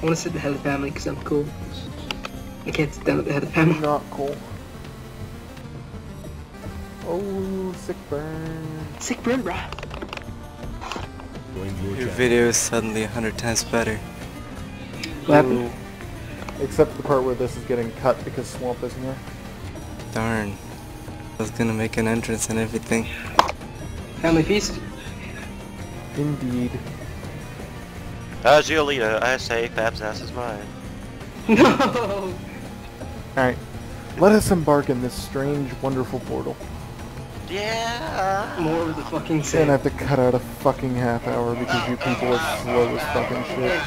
I want to sit at the head of the family because I'm cool. I can't sit down at the head of the family. Not cool. Oh, sick burn. Sick burn, bruh. Joined your Your video is suddenly a hundred times better. What happened? Except the part where this is getting cut because Swamp isn't here. Darn. I was gonna make an entrance and everything. Family feast. Indeed. As your leader, I say Fab's ass is mine. No. Alright. Let us embark in this strange, wonderful portal. Yeah. More of the fucking And I have to cut out a fucking half hour because you people are slow as fucking shit.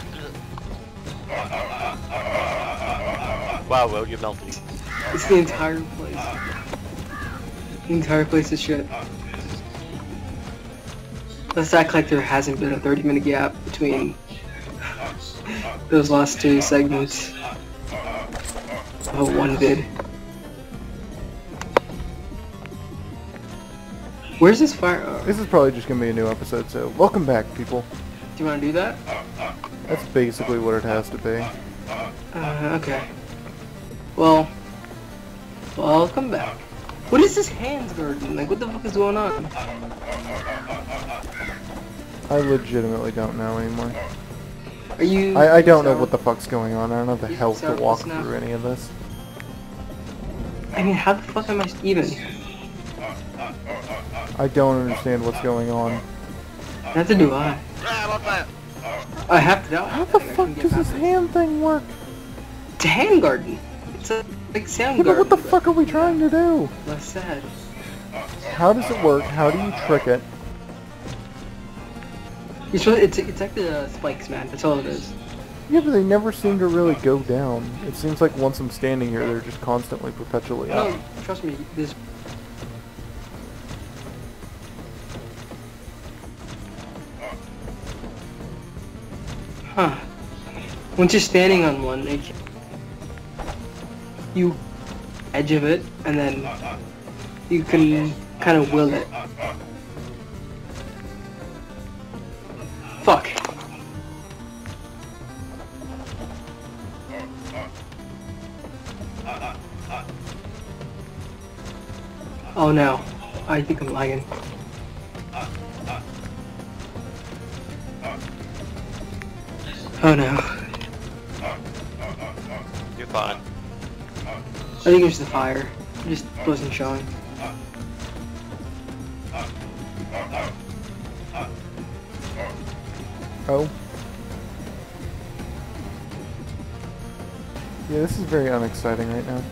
Wow, Will, you're melting. It's the entire place. The entire place is shit. Let's act like there hasn't been a 30 minute gap between those last two segments of one vid. Where's this fire? Oh, This is probably just gonna be a new episode, so welcome back, people. do you want to do that? That's basically what it has to be. Uh, okay. Well, welcome back. What is this hands garden? Like, what the fuck is going on? I legitimately don't know anymore. Are you? I, I don't know what the fuck's going on. I don't have the health to walk through any of this. I mean, how the fuck am I even? I don't understand what's going on. Neither do I. I have to die. How the fuck does this hand thing work? It's a hand garden. It's a like sound Yeah, garden. what the fuck are we trying to do? Less sad. How does it work? How do you trick it? You're supposed, it's it's like the spikes, man. That's all it is. Yeah, but they never seem to really go down. It seems like once I'm standing here, they're just constantly, perpetually up. No, trust me. This. Huh. Once you're standing on one, you edge of it, and then you can kind of will it. Fuck. Oh no. I think I'm lagging. Oh no. You're fine. I think it was the fire. It just wasn't showing. Oh. Yeah, this is very unexciting right now.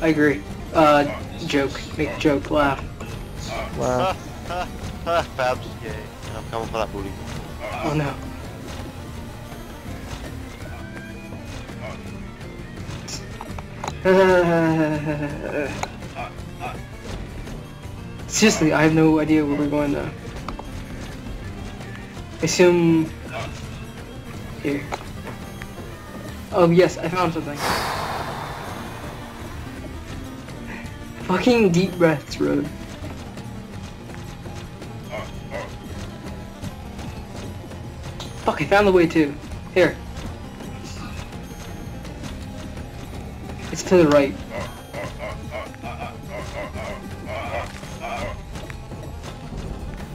I agree. Uh, joke. Make joke. Laugh. Wow. Ha, ha, Fab's gay. I'm coming for that booty. Oh no. Seriously, I have no idea where we're going now. Assume here. Oh yes, I found something. Fucking deep breaths, road. Fuck, I found the way too. Here. It's to the right.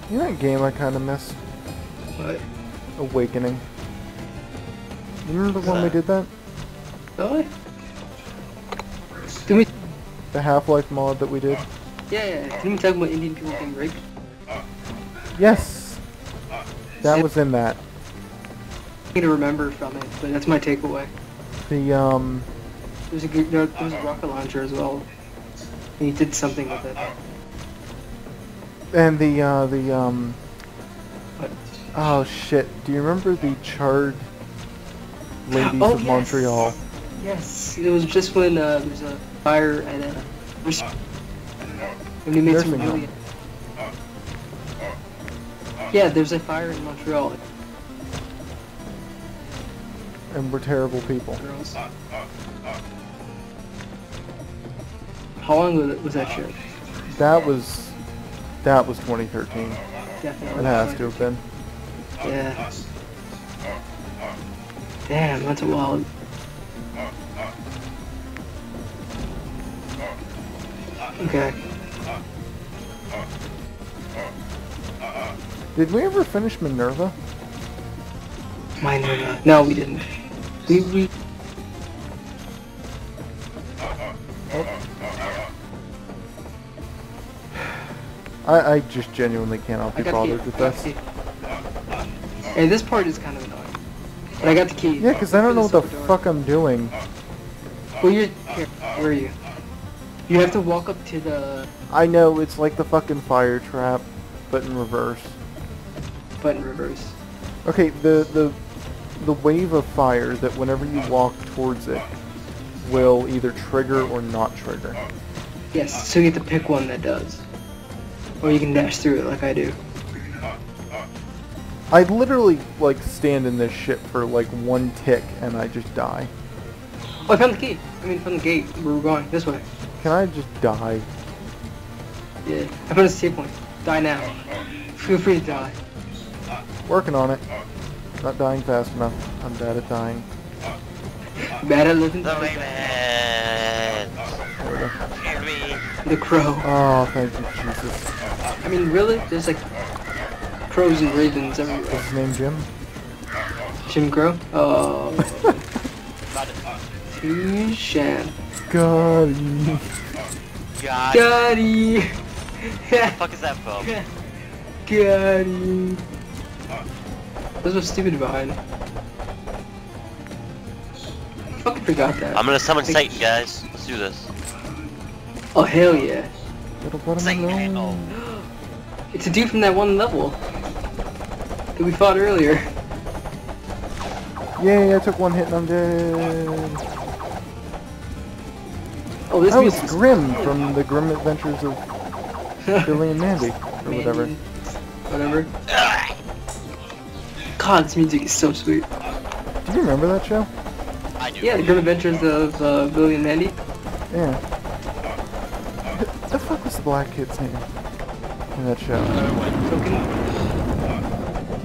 You know that game I kind of miss? What? Awakening. You remember when we did that? Really? Did we? The Half-Life mod that we did? Yeah, yeah. Didn't we talk about Indian people getting raped? Yes! That was in that. I need to remember from it, but that's my takeaway. The, um... There's a good, there, there was a rocket launcher as well. And he did something with it. And the, uh, the, um... Oh shit, do you remember the charred ladies Oh, of yes. Montreal? Yes, it was just when uh, there was a fire at a. When we made some really. Yeah, there's a fire in Montreal. And we're terrible people. Girls. How long was, that shit? That was... That was 2013. Definitely. It has to have been. Yeah. Damn, that's a wild. Okay. Did we ever finish Minerva? Minor. No, we didn't. We we. I, I just genuinely cannot I be bothered with I got this. Hey, this part is kind of annoying. But I got the key. Yeah, because I don't know what the door. fuck I'm doing. Well, you're here. Where are you? You have to walk up to the I know, it's like the fucking fire trap, but in reverse. But in reverse. Okay, the, the, the wave of fire that whenever you walk towards it will either trigger or not trigger. Yes, so you have to pick one that does. Or you can dash through it like I do. I literally, like, stand in this shit for, like, one tick and I just die. Oh, I found the key. I mean, found the gate. Where we're going. This way. Can I just die? Yeah. I found a save point. Die now. Feel free to die. Working on it. Not dying fast enough. I'm bad at dying. Bad at living. The Ravens! There we go. Hear me! The crow. Oh, thank you, Jesus. I mean, really? There's like crows and ravens What's everywhere. his name, Jim? Jim Crow? Oh. Got it. Toucan. God. God. The fuck is that from? Gotti. Those was stupid behind. Fucking forgot that. I'm gonna summon Like- Satan, guys. Let's do this. Oh hell yeah. Little bit of Satan. alone. It's a dude from that one level that we fought earlier. Yay, I took one hit and I'm dead. Oh, this it's music's Grim from the Grim Adventures of Billy and Mandy, or whatever. Whatever. God, this music is so sweet. Do you remember that show? I do. Yeah, the Grim Adventures of uh, Billy and Mandy. Yeah. The fuck was the black kid's name in that show? Token.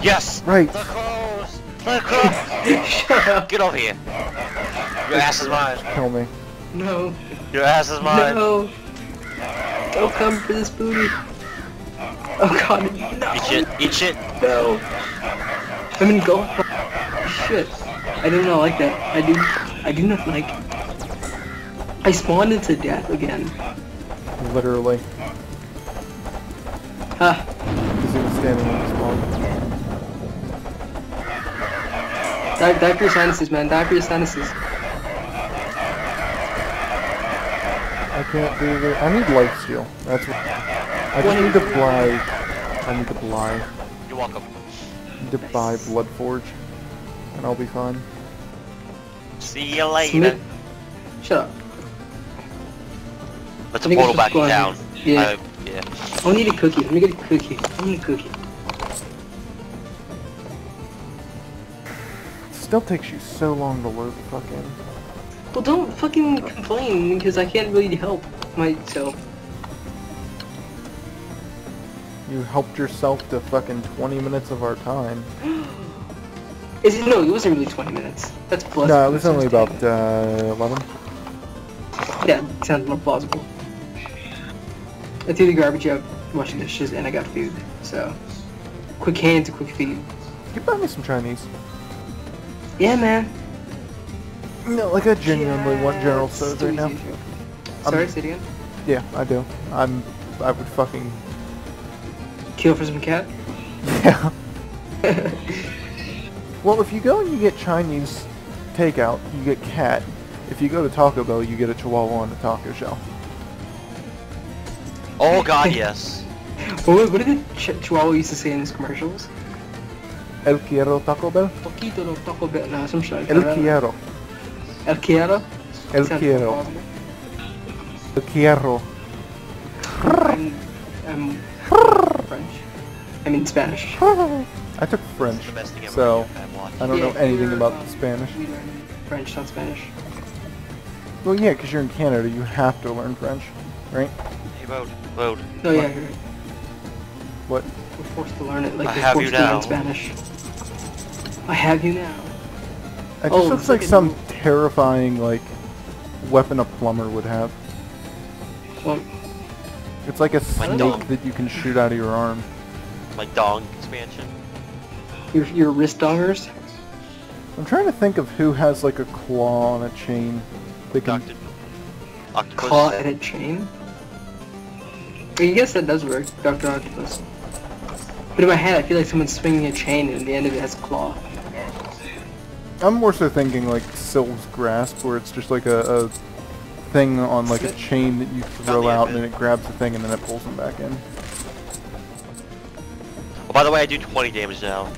Yes! Right. The crows! The crows! Shut up. Get over here. Your ass is mine. Kill me. No. Your ass is mine. No. Don't come for this booty. Oh god, no. Eat shit. Eat shit. No. I mean, go. Shit. I do not like that. I do. I do not like. I spawned into death again. Literally. Ha. Because he was standing Die, die for your sinuses, man. Die for your sinuses. I can't do the. I need life steal. That's what. I just need to buy. I need to buy. You're welcome. Need to buy Bloodforge, and I'll be fine. See you later. Smith. Shut up. Let's portal back down. yeah. Uh, yeah. I need a cookie. Let me get a cookie. I need a cookie. Still takes you so long to load the fucking. Well, don't fucking complain because I can't really help myself. You helped yourself to fucking 20 minutes of our time. Is it? No, it wasn't really 20 minutes. That's plus. no, it was only about uh, 11. Yeah, sounds more plausible. I threw the garbage out, washed the dishes, and I got food. So, quick hands, quick feet. You buy me some Chinese. Yeah, man. No, like I genuinely want General Yes. So's Too right now. Sorry, say it again. Yeah, I do. I'm. I would fucking. Kill for some cat. Yeah. Well, if you go and you get Chinese takeout, you get cat. If you go to Taco Bell, you get a Chihuahua and a taco shell. Oh god, yes. what, what did the Ch- Chihuahua used to say in his commercials? El quiero Taco Bell. Poquito no Taco Bell. No, some shit. El quiero. El quiero. El quiero. El quiero. I'm, I'm French. I mean Spanish. I took French, The best thing ever. so I've watched. I don't know anything about uh, Spanish. French, not Spanish. Well, yeah, because you're in Canada, you have to learn French, right? Hey, Road. Road. No, yeah, you're right. What? We're forced to learn it like I they're have forced you to learn now. Spanish. I have you now. It just Oh, looks like like some new- terrifying, like, weapon a plumber would have. Well, It's like a snake dog. that you can shoot out of your arm. My dong expansion. your your wrist dongers. I'm trying to think of who has like a claw on a chain. They can, Doctor. Octopus. Claw and a chain. I guess that does work, Doctor Octopus. But in my head, I feel like someone's swinging a chain and the end of it has a claw. I'm more so thinking like Sylve's Grasp, where it's just like a, a thing on like a chain that you throw out and then it grabs the thing and then it pulls them back in. Oh, by the way, I do 20 damage now.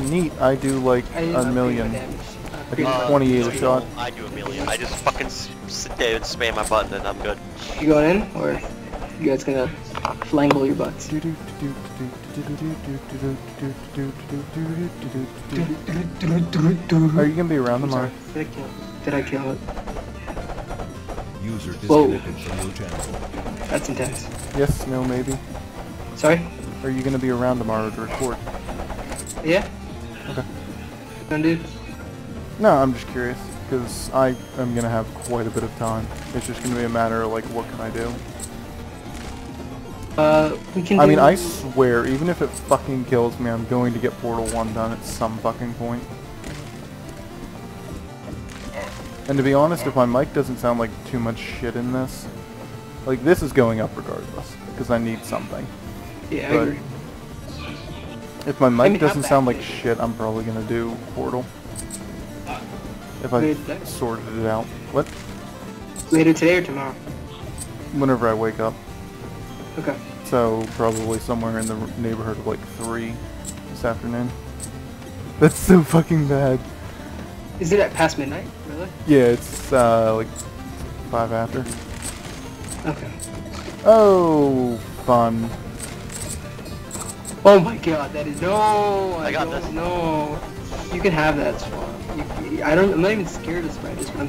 Neat, I do like I didn't a million. I do Uh, 28 a shot. I do a million. I just fucking sit there and spam my button and I'm good. You going in, or you guys gonna flangle your butts? Are you gonna be around tomorrow? Did I kill? Did I kill it? User Whoa. disconnected from your channel. That's intense. Yes, no, maybe. Sorry. Are you gonna be around tomorrow to record? Yeah. Okay. Gonna do. No, I'm just curious because I am gonna have quite a bit of time. It's just gonna be a matter of like, what can I do? Uh, we can. I mean, I swear, even if it fucking kills me, I'm going to get Portal 1 done at some fucking point. And to be honest, if my mic doesn't sound like too much shit in this, like this is going up regardless, because I need something. Yeah, I agree. If my mic mean, doesn't sound like shit, I'm probably gonna do Portal. If I sorted it out. What? Later today or tomorrow? Whenever I wake up. Okay. So probably somewhere in the neighborhood of like 3 this afternoon. That's so fucking bad. Is it at past midnight? Really? Yeah, it's uh, like 5 after. Okay. Oh, fun. Oh my god, that is no. I, I got this. No! You can have that swamp. You, I don't. I'm not even scared of spiders, but I'm.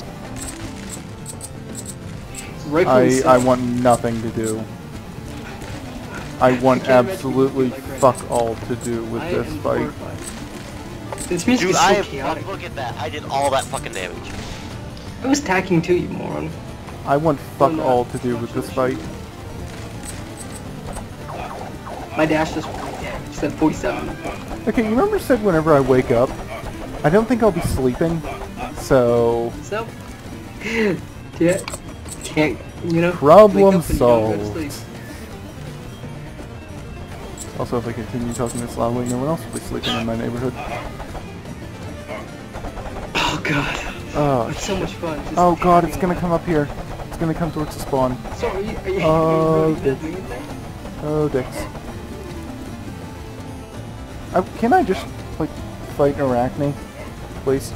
Rightfully I. I want nothing to do. I want absolutely what you feel like right fuck all to do with this fight. horrified. This music Dude, is so I have chaotic. look at that. I did all that fucking damage. I was tacking too, you moron. I want fuck no. all to do with this fight. My dash just damage. Said 47. Okay, you remember said whenever I wake up, I don't think I'll be sleeping, so So, yeah, can't you know? Problem wake up and don't go to solved. Also if I continue talking this loudly, no one else will be sleeping in my neighborhood. Oh god, Oh, it's so much fun. Just oh god, it's gonna come up here. It's gonna come towards the spawn. So are you, are you, Oh, you really okay. Oh, dicks. I, can I just, like, fight Arachne? Please?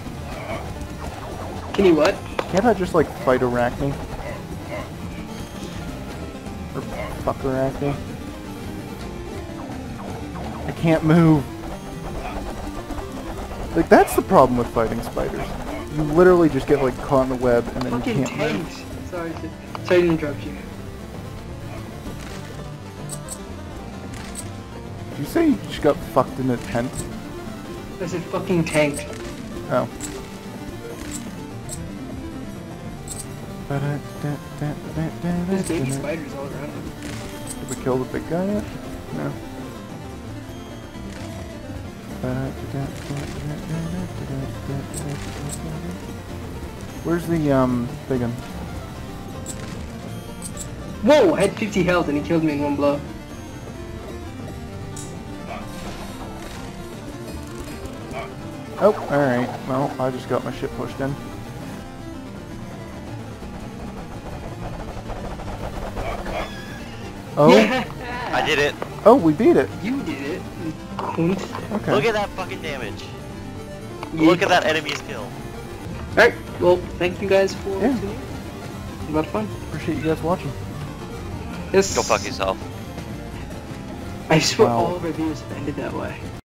Can you what? Can't I just, like, fight Arachne? Or fuck Arachne? I can't move. Like, that's the problem with fighting spiders. You literally just get, like, caught in the web and then you can't move. tanks. Sorry, to, sorry to interrupt you. Did you say you just got fucked in a tent? I said fucking tanked. Oh. There's baby spiders all around. Did we kill the big guy yet? No. Where's the um big one? Whoa! I had 50 health and he killed me in one blow. Oh, alright. Well, I just got my shit pushed in. Oh, Yeah! I did it. oh, we beat it. You did it, you cunt. Okay. Look at that fucking damage. Yeah. Look at that enemy's kill. Alright, well, thank you guys for Yeah. tuning in. A lot of fun. Appreciate you guys watching. Yes. Go fuck yourself. I swear Wow. all of our videos have ended that way.